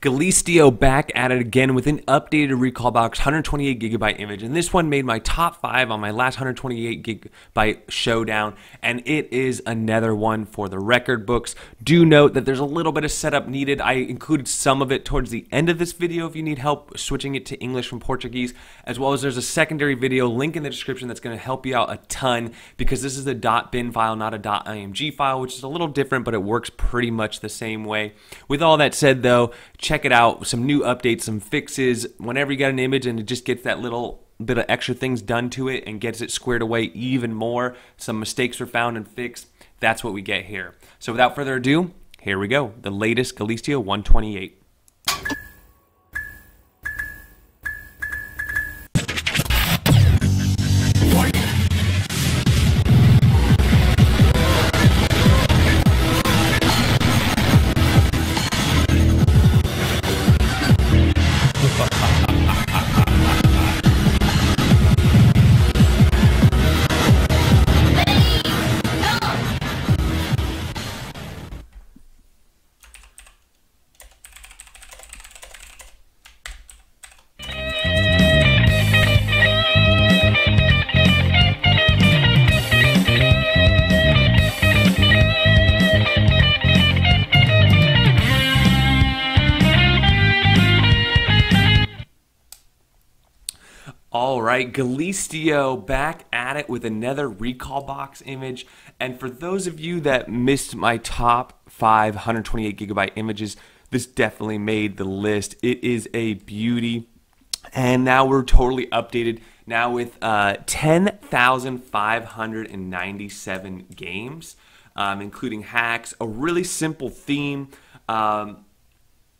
Galisteo back at it again with an updated Recalbox 128 gigabyte image, and this one made my top five on my last 128 gigabyte showdown, and it is another one for the record books. Do note that there's a little bit of setup needed. I included some of it towards the end of this video if you need help switching it to English from Portuguese, as well as there's a secondary video link in the description that's going to help you out a ton because this is a .bin file, not a .img file, which is a little different, but it works pretty much the same way. With all that said, though check it out. Some new updates, some fixes. Whenever you get an image and it just gets that little bit of extra things done to it and gets it squared away even more, some mistakes were found and fixed. That's what we get here. So without further ado, here we go. The latest Galisteo 128. Right, Galisteo back at it with another Recalbox image. And for those of you that missed my top five 128 gigabyte images, this definitely made the list. It is a beauty. And now we're totally updated now with uh, 10,597 games, um, including hacks, a really simple theme. Um,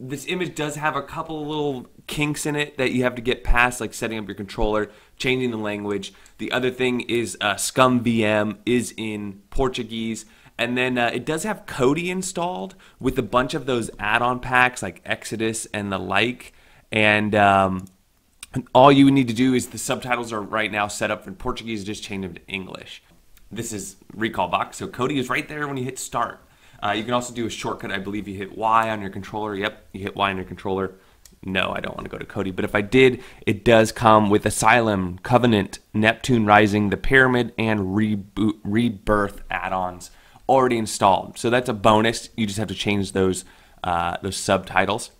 this image does have a couple little kinks in it that you have to get past, like setting up your controller, changing the language. The other thing is uh, ScummVM is in Portuguese. And then uh, it does have Kodi installed with a bunch of those add on packs like Exodus and the like. And um, all you need to do is the subtitles are right now set up for Portuguese, just change them to English. This is Recalbox, so Kodi is right there when you hit start. Uh, you can also do a shortcut. I believe you hit Y on your controller. Yep, you hit Y on your controller. No, I don't want to go to Kodi, But if I did, it does come with Asylum, Covenant, Neptune Rising, The Pyramid, and Reboot, Rebirth add-ons already installed. So that's a bonus. You just have to change those uh, those subtitles.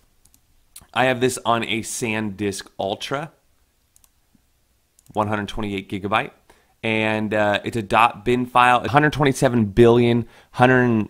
I have this on a SanDisk Ultra, 128 gigabyte and uh, it's a .bin file, 127 billion, 100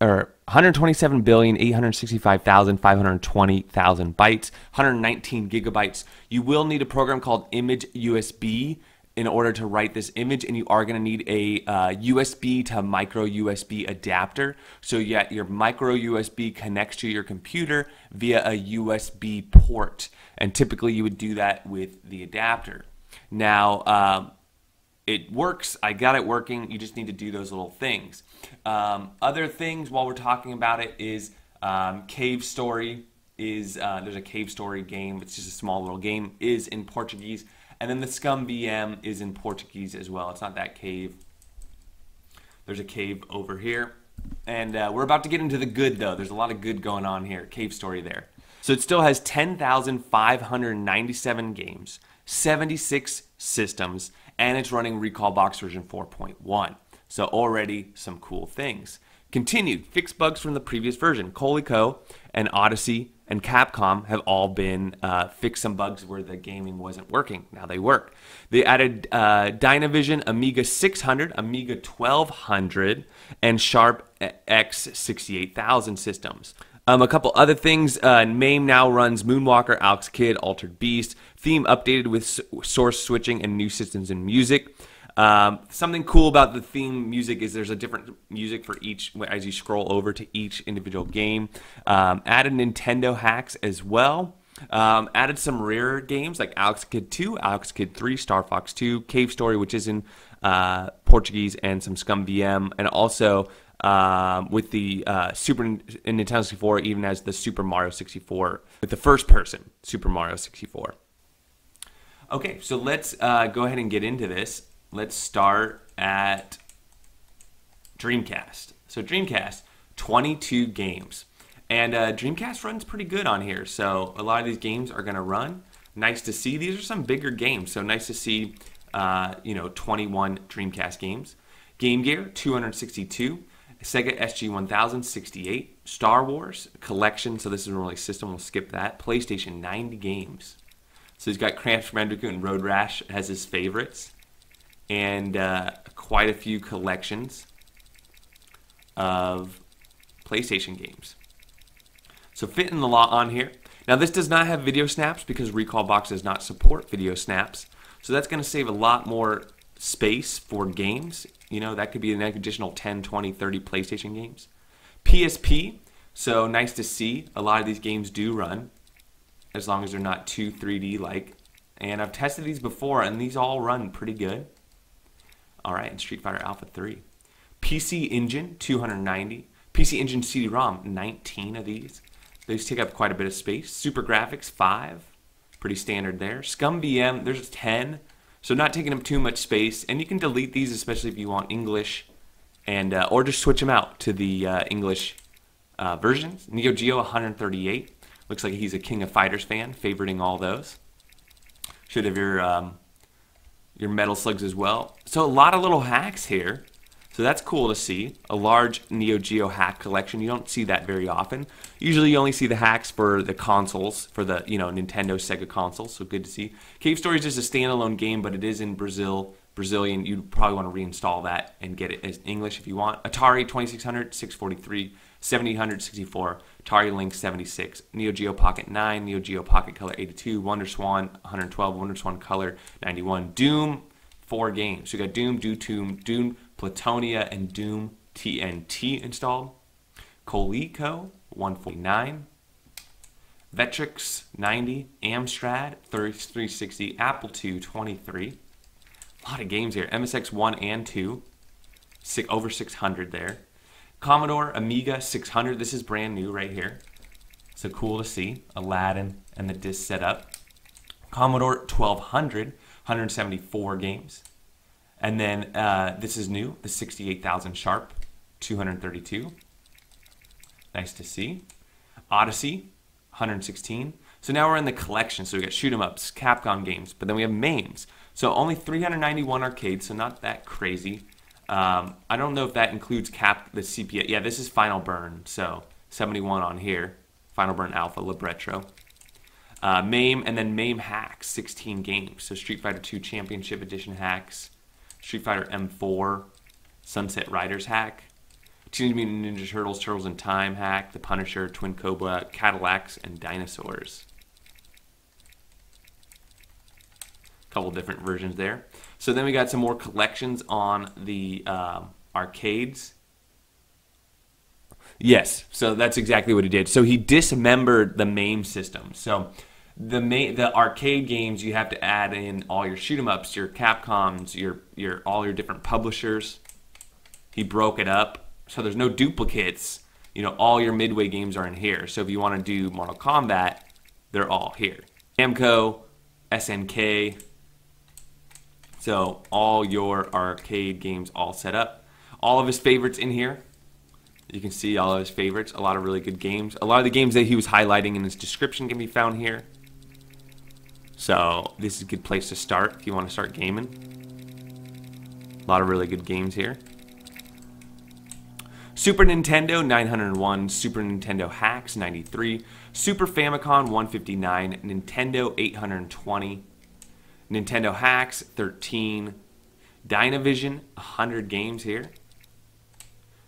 or 127 billion 865,520,000 bytes, 119 gigabytes. You will need a program called Image USB in order to write this image, and you are going to need a uh, USB to micro USB adapter. So yeah, your micro USB connects to your computer via a USB port, and typically you would do that with the adapter. Now. Um, it works. I got it working. You just need to do those little things. Um, other things while we're talking about it is um, Cave Story is uh, there's a Cave Story game. It's just a small little game. Is in Portuguese, and then the ScummVM is in Portuguese as well. It's not that cave. There's a cave over here, and uh, we're about to get into the good though. There's a lot of good going on here. Cave Story there. So it still has 10,597 games, 76 systems, and it's running Recalbox version 4.1. So already some cool things. Continued, fix bugs from the previous version. Coleco and Odyssey and Capcom have all been uh, fixed some bugs where the gaming wasn't working. Now they work. They added uh, Dynavision Amiga 600, Amiga 1200, and Sharp X68000 systems. Um, a couple other things. Uh, MAME now runs Moonwalker, Alex Kidd, Altered Beast. Theme updated with source switching and new systems in music. Um, something cool about the theme music is there's a different music for each as you scroll over to each individual game. Um, added Nintendo hacks as well. Um, added some rare games like Alex Kidd 2, Alex Kidd 3, Star Fox 2, Cave Story, which is in uh, Portuguese, and some ScummVM, and also um, with the uh, Super Nintendo 64, even as the Super Mario 64 with the first person Super Mario 64. Okay, so let's uh, go ahead and get into this. Let's start at Dreamcast. So Dreamcast, 22 games. And uh, Dreamcast runs pretty good on here, so a lot of these games are going to run. Nice to see. These are some bigger games, so nice to see. Uh, you know, 21 Dreamcast games. Game Gear 262. Sega SG 1068, Star Wars Collection. So this isn't really system. We'll skip that. PlayStation 90 games. So he's got Crash Bandicoot and Road Rash as his favorites, and uh, quite a few collections of PlayStation games. So fitting the lot on here. Now this does not have video snaps because Recalbox does not support video snaps. So that's going to save a lot more space for games. You know, that could be an additional 10, 20, 30 PlayStation games. PSP, so nice to see. A lot of these games do run as long as they're not too 3D like. And I've tested these before and these all run pretty good. All right, and Street Fighter Alpha 3. PC Engine 290. PC Engine CD-ROM 19 of these. These take up quite a bit of space. SuperGrafx 5. Pretty standard there. ScummVM, there's 10. So not taking up too much space. And you can delete these, especially if you want English. and uh, Or just switch them out to the uh, English uh, versions. Neo Geo 138. Looks like he's a King of Fighters fan, favoriting all those. Should have your, um, your Metal Slugs as well. So a lot of little hacks here. So that's cool to see. A large Neo Geo hack collection. You don't see that very often. Usually you only see the hacks for the consoles, for the, you know, Nintendo, Sega consoles. So good to see. Cave Stories is a standalone game, but it is in Brazil, Brazilian. You'd probably want to reinstall that and get it as English if you want. Atari 2600, 643, 7864, Atari Lynx 76, Neo Geo Pocket 9, Neo Geo Pocket Color 82, Wonder Swan 112, Wonder Swan Color 91, Doom, four games. So you got Doom, Doom, Doom, Doom, Plutonia, and Doom TNT installed. Coleco 149. Vectrex 90, Amstrad 360, Apple II 23. A lot of games here. MSX 1 and 2. Six, over 600 there. Commodore Amiga 600. This is brand new right here. So cool to see. Aladdin and the disc setup. Commodore 1200, 174 games. And then uh, this is new, the 68,000 Sharp, 232. Nice to see. Odyssey, 116. So now we're in the collection. So we got shoot 'em ups, Capcom games, but then we have MAMEs. So only 391 arcades, so not that crazy. Um, I don't know if that includes Cap the CPA. Yeah, this is Final Burn, so 71 on here. Final Burn Alpha Libretro. Uh, MAME and then MAME hacks, 16 games. So Street Fighter 2 Championship Edition hacks, Street Fighter M4, Sunset Riders hack, Teenage Mutant Ninja Turtles, Turtles in Time hack, The Punisher, Twin Cobra, Cadillacs, and Dinosaurs. A couple different versions there. So then we got some more collections on the um, arcades. Yes, so that's exactly what he did. So he dismembered the MAME system. So the main the arcade games you have to add in all your shoot 'em ups, your Capcoms, your your all your different publishers. He broke it up, so there's no duplicates. You know, all your Midway games are in here. So if you want to do Mortal Kombat, they're all here. Namco, SNK. So all your arcade games all set up. All of his favorites in here. You can see all of his favorites. A lot of really good games. A lot of the games that he was highlighting in his description can be found here. So this is a good place to start if you want to start gaming. A lot of really good games here. Super Nintendo 901, Super Nintendo Hacks 93, Super Famicom 159, Nintendo 820, Nintendo Hacks 13, Dynavision 100 games here.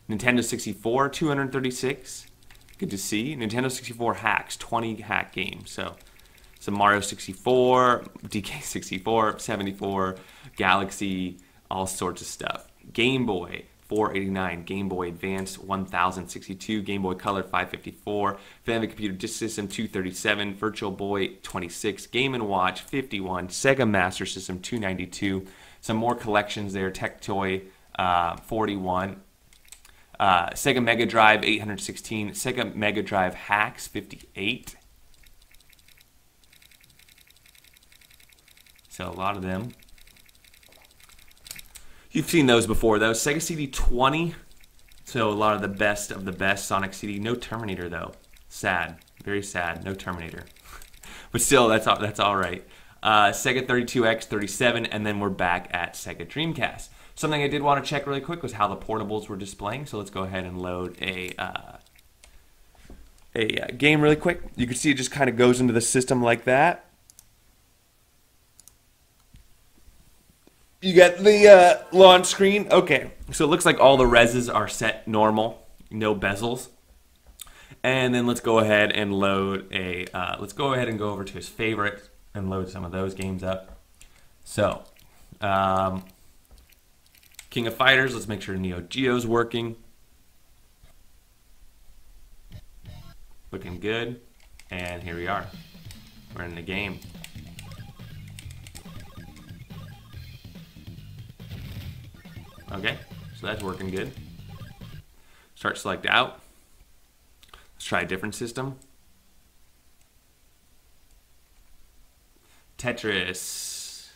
Nintendo 64 236. Good to see. Nintendo 64 hacks 20 hack games. So some Mario 64, DK 64, 74, Galaxy, all sorts of stuff. Game Boy 489, Game Boy Advance 1062, Game Boy Color 554, Family Computer Disk System 237, Virtual Boy 26, Game & Watch 51, Sega Master System 292, some more collections there, Tectoy uh, 41, uh, Sega Mega Drive 816, Sega Mega Drive Hacks 58, So a lot of them. You've seen those before though. Sega CD 20. So a lot of the best of the best Sonic CD. No Terminator though. Sad, very sad. No Terminator, but still, that's all. That's all right. Uh, Sega 32X, 37, and then we're back at Sega Dreamcast. Something I did want to check really quick was how the portables were displaying. So let's go ahead and load a uh, a uh, game really quick. You can see it just kind of goes into the system like that. You get the uh, launch screen. Okay, so it looks like all the reses are set normal, no bezels. And then let's go ahead and load a. Uh, let's go ahead and go over to his favorite and load some of those games up. So, um, King of Fighters. Let's make sure Neo Geo's working. Looking good. And here we are. We're in the game. Okay, so that's working good. Start select out. Let's try a different system. Tetris.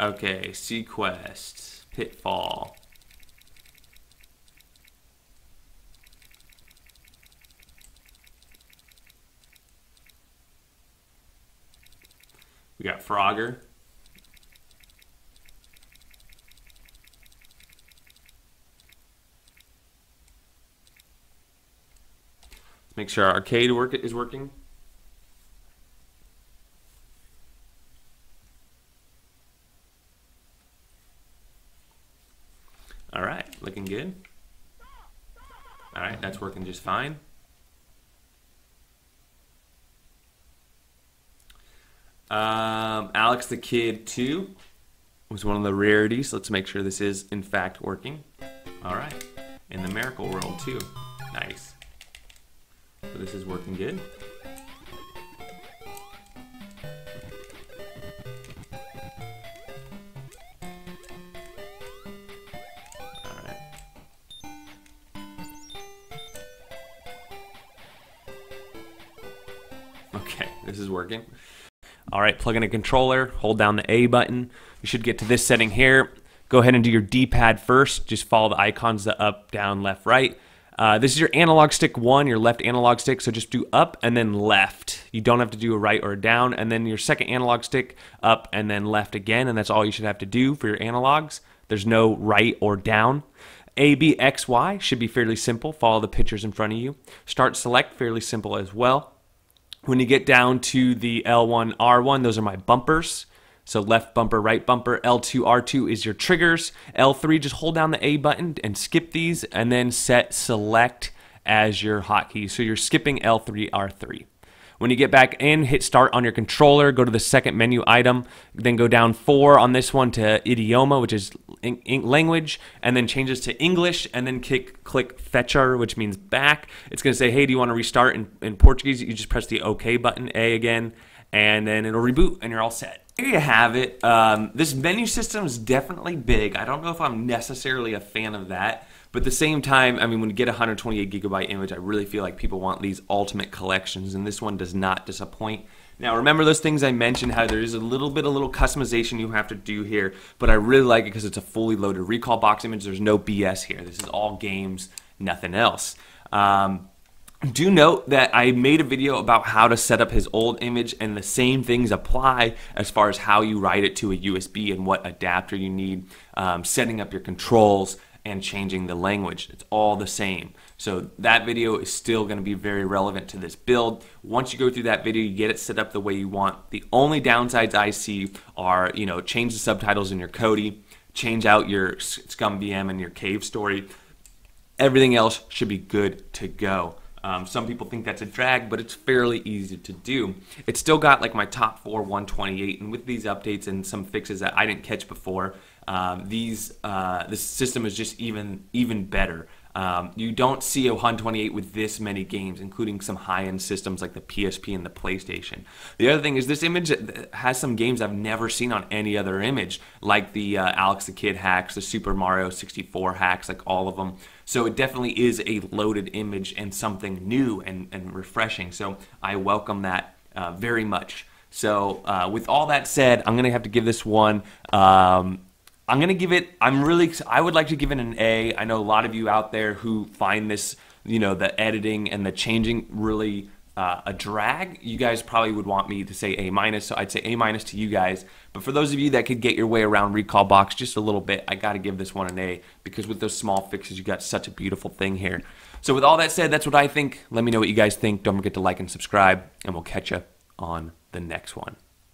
Okay, Seaquest, Pitfall. We got Frogger. Let's make sure our arcade work is working. All right, looking good. All right, that's working just fine. Um, Alex the Kid 2 was one of the rarities. Let's make sure this is, in fact, working. All right. In the Miracle World, too. Nice. So this is working good. Okay, this is working. All right, plug in a controller, hold down the A button. You should get to this setting here. Go ahead and do your D-pad first. Just follow the icons, the up, down, left, right. Uh, this is your analog stick one, your left analog stick, so just do up and then left. You don't have to do a right or a down. And then your second analog stick, up and then left again, and that's all you should have to do for your analogs. There's no right or down. A, B, X, Y should be fairly simple. Follow the pictures in front of you. Start select, fairly simple as well. When you get down to the L1, R1, those are my bumpers. So left bumper, right bumper. L2, R2 is your triggers. L3, just hold down the A button and skip these and then set select as your hotkey. So you're skipping L3, R3. When you get back in, hit start on your controller, go to the second menu item, then go down four on this one to idioma, which is language, and then changes to English, and then kick, click fetcher, which means back. It's going to say, hey, do you want to restart in, in Portuguese? You just press the OK button, A again, and then it'll reboot, and you're all set. There you have it. Um, this menu system is definitely big. I don't know if I'm necessarily a fan of that. But at the same time, I mean, when you get a 128 gigabyte image, I really feel like people want these ultimate collections, and this one does not disappoint. Now, remember those things I mentioned, how there is a little bit, a little customization you have to do here, but I really like it because it's a fully loaded Recalbox image. There's no BS here. This is all games, nothing else. Um, do note that I made a video about how to set up his old image and the same things apply as far as how you write it to a USB and what adapter you need, um, setting up your controls, and changing the language. It's all the same. So that video is still going to be very relevant to this build. Once you go through that video, you get it set up the way you want. The only downsides I see are, you know, change the subtitles in your Kodi, change out your ScummVM and your Cave story. Everything else should be good to go. Um, some people think that's a drag, but it's fairly easy to do. It's still got like my top four 128, and with these updates and some fixes that I didn't catch before, um, these uh, the system is just even even better. Um, you don't see a 128 with this many games, including some high-end systems like the PSP and the PlayStation. The other thing is this image has some games I've never seen on any other image, like the uh, Alex the Kid hacks, the Super Mario 64 hacks, like all of them. So it definitely is a loaded image and something new and, and refreshing. So I welcome that uh, very much. So uh, with all that said, I'm going to have to give this one. Um, I'm gonna give it. I'm really. I would like to give it an A. I know a lot of you out there who find this, you know, the editing and the changing really uh, a drag. You guys probably would want me to say A minus, so I'd say A minus to you guys. But for those of you that could get your way around Recalbox just a little bit, I got to give this one an A because with those small fixes, you got such a beautiful thing here. So with all that said, that's what I think. Let me know what you guys think. Don't forget to like and subscribe, and we'll catch you on the next one.